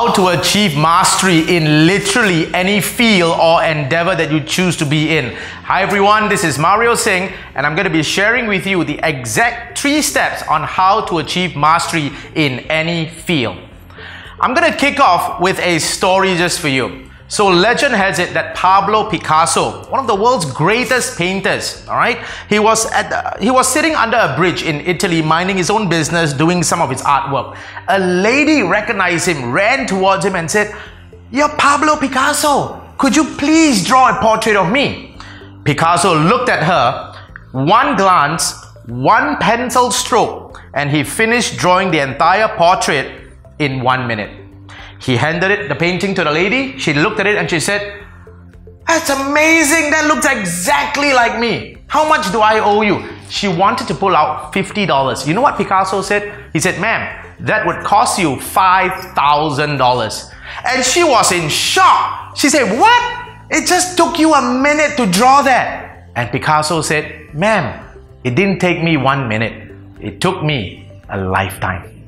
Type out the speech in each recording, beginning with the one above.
how to achieve mastery in literally any field or endeavor that you choose to be in. Hi everyone, this is Mario Singh and I'm going to be sharing with you the exact three steps on how to achieve mastery in any field. I'm going to kick off with a story just for you. So legend has it that Pablo Picasso, one of the world's greatest painters, all right, he was at the, he was sitting under a bridge in Italy, minding his own business, doing some of his artwork. A lady recognized him, ran towards him, and said, "You're Pablo Picasso. Could you please draw a portrait of me?" Picasso looked at her, one glance, one pencil stroke, and he finished drawing the entire portrait in one minute. He handed it, the painting to the lady. She looked at it and she said, That's amazing. That looks exactly like me. How much do I owe you? She wanted to pull out $50. You know what Picasso said? He said, Ma'am, that would cost you $5,000. And she was in shock. She said, What? It just took you a minute to draw that. And Picasso said, Ma'am, it didn't take me one minute. It took me a lifetime.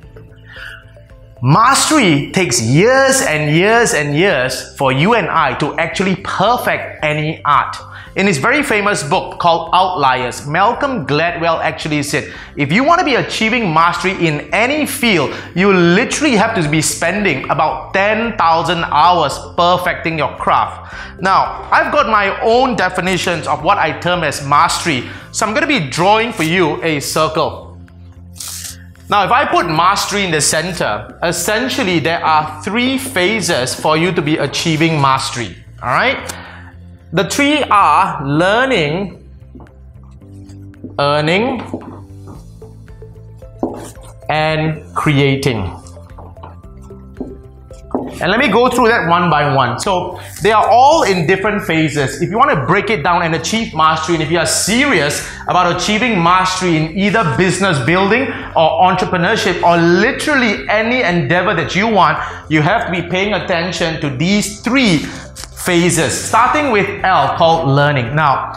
Mastery takes years and years and years for you and I to actually perfect any art. In his very famous book called Outliers, Malcolm Gladwell actually said, if you want to be achieving mastery in any field, you literally have to be spending about 10,000 hours perfecting your craft. Now, I've got my own definitions of what I term as mastery, so I'm going to be drawing for you a circle. Now, if I put mastery in the center, essentially there are three phases for you to be achieving mastery. All right? The three are learning, earning, and creating. And let me go through that one by one. So they are all in different phases. If you want to break it down and achieve mastery, and if you are serious about achieving mastery in either business building or entrepreneurship or literally any endeavor that you want, you have to be paying attention to these three phases, starting with L called learning. Now,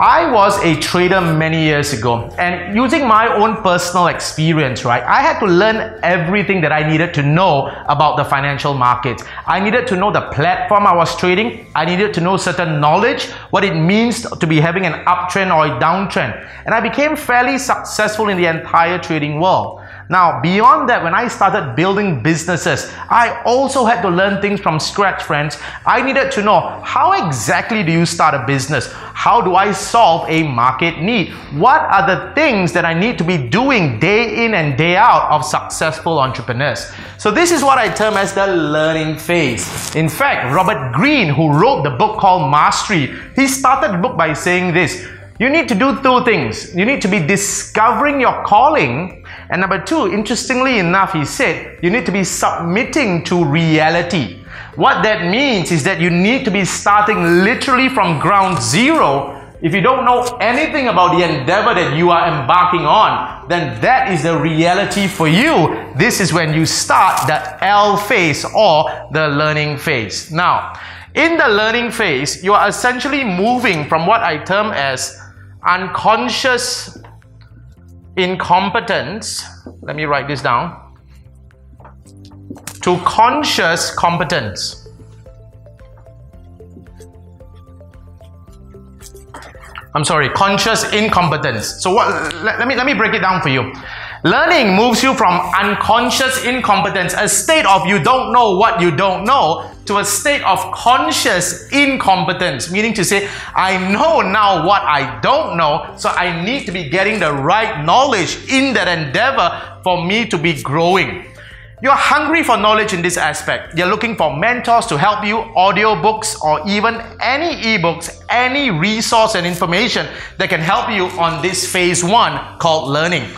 I was a trader many years ago and using my own personal experience, right, I had to learn everything that I needed to know about the financial markets. I needed to know the platform I was trading. I needed to know certain knowledge, what it means to be having an uptrend or a downtrend. And I became fairly successful in the entire trading world. Now, beyond that, when I started building businesses, I also had to learn things from scratch, friends. I needed to know how exactly do you start a business? How do I solve a market need? What are the things that I need to be doing day in and day out of successful entrepreneurs? So, this is what I term as the learning phase. In fact, Robert Greene, who wrote the book called Mastery, he started the book by saying this you need to do two things. You need to be discovering your calling. And number two, interestingly enough, he said, you need to be submitting to reality. What that means is that you need to be starting literally from ground zero. If you don't know anything about the endeavor that you are embarking on, then that is the reality for you. This is when you start the L phase or the learning phase. Now, in the learning phase, you are essentially moving from what I term as unconscious incompetence, let me write this down, to conscious competence. I'm sorry, conscious incompetence. So what, let, let, me, let me break it down for you. Learning moves you from unconscious incompetence, a state of you don't know what you don't know, to a state of conscious incompetence, meaning to say, I know now what I don't know, so I need to be getting the right knowledge in that endeavor for me to be growing. You're hungry for knowledge in this aspect. You're looking for mentors to help you, audiobooks, or even any ebooks, any resource and information that can help you on this phase one called learning.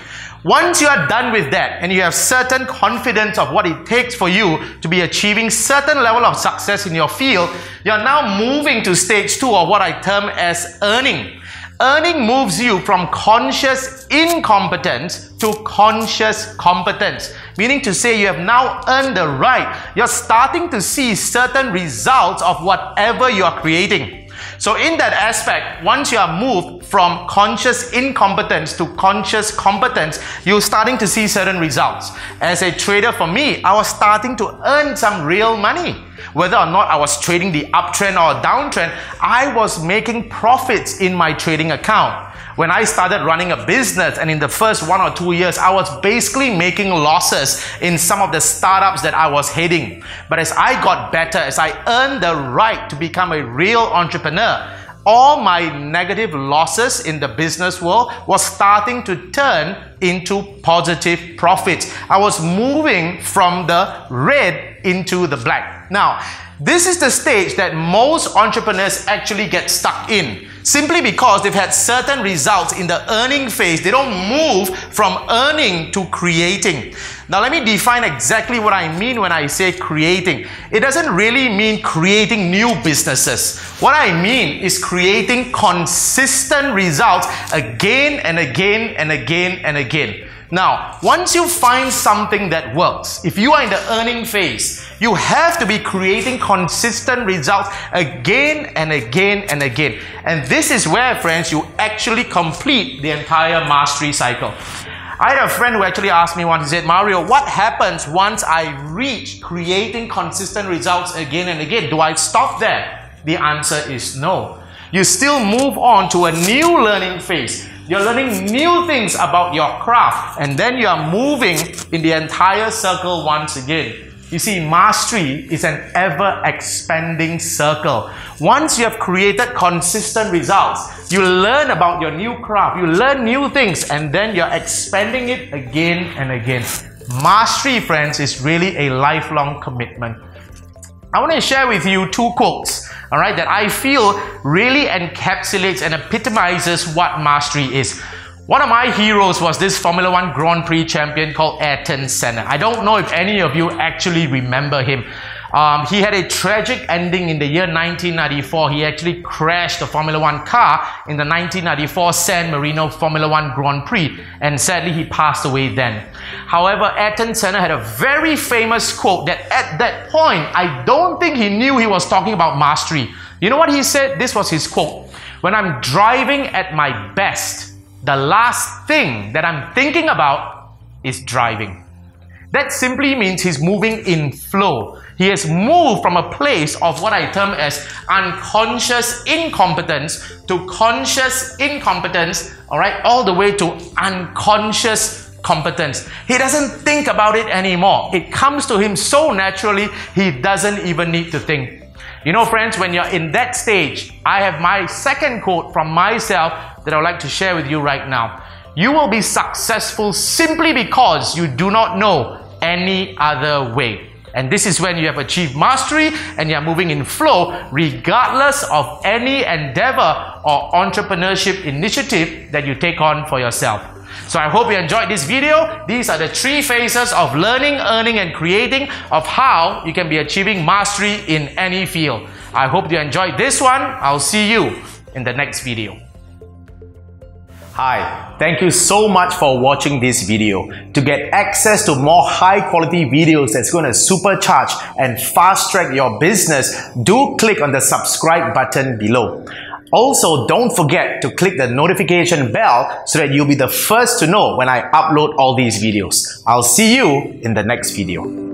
Once you are done with that and you have certain confidence of what it takes for you to be achieving certain level of success in your field, you're now moving to stage two of what I term as earning. Earning moves you from conscious incompetence to conscious competence, meaning to say you have now earned the right. You're starting to see certain results of whatever you are creating. So in that aspect, once you are moved from conscious incompetence to conscious competence, you're starting to see certain results. As a trader for me, I was starting to earn some real money. Whether or not I was trading the uptrend or downtrend, I was making profits in my trading account. When I started running a business and in the first one or two years, I was basically making losses in some of the startups that I was heading. But as I got better, as I earned the right to become a real entrepreneur, all my negative losses in the business world was starting to turn into positive profits. I was moving from the red into the black. Now, this is the stage that most entrepreneurs actually get stuck in simply because they've had certain results in the earning phase. They don't move from earning to creating. Now, let me define exactly what I mean when I say creating. It doesn't really mean creating new businesses. What I mean is creating consistent results again and again and again and again. Now, once you find something that works, if you are in the earning phase, you have to be creating consistent results again and again and again. And this is where, friends, you actually complete the entire mastery cycle. I had a friend who actually asked me once, he said, Mario, what happens once I reach creating consistent results again and again? Do I stop there? The answer is no. You still move on to a new learning phase you're learning new things about your craft, and then you are moving in the entire circle once again. You see, mastery is an ever expanding circle. Once you have created consistent results, you learn about your new craft, you learn new things, and then you're expanding it again and again. Mastery, friends, is really a lifelong commitment. I want to share with you two quotes all right, that I feel really encapsulates and epitomizes what mastery is. One of my heroes was this Formula One Grand Prix champion called Ayrton Senna. I don't know if any of you actually remember him. Um, he had a tragic ending in the year 1994. He actually crashed the Formula One car in the 1994 San Marino Formula One Grand Prix, and sadly, he passed away then. However, Ayrton Senna had a very famous quote that at that point, I don't think he knew he was talking about mastery. You know what he said? This was his quote When I'm driving at my best, the last thing that I'm thinking about is driving. That simply means he's moving in flow. He has moved from a place of what I term as unconscious incompetence to conscious incompetence, all right, all the way to unconscious competence. He doesn't think about it anymore. It comes to him so naturally, he doesn't even need to think. You know, friends, when you're in that stage, I have my second quote from myself that I would like to share with you right now. You will be successful simply because you do not know any other way. And this is when you have achieved mastery and you're moving in flow, regardless of any endeavor or entrepreneurship initiative that you take on for yourself. So I hope you enjoyed this video. These are the three phases of learning, earning, and creating of how you can be achieving mastery in any field. I hope you enjoyed this one. I'll see you in the next video. Hi, thank you so much for watching this video. To get access to more high quality videos that's going to supercharge and fast track your business, do click on the subscribe button below. Also, don't forget to click the notification bell so that you'll be the first to know when I upload all these videos. I'll see you in the next video.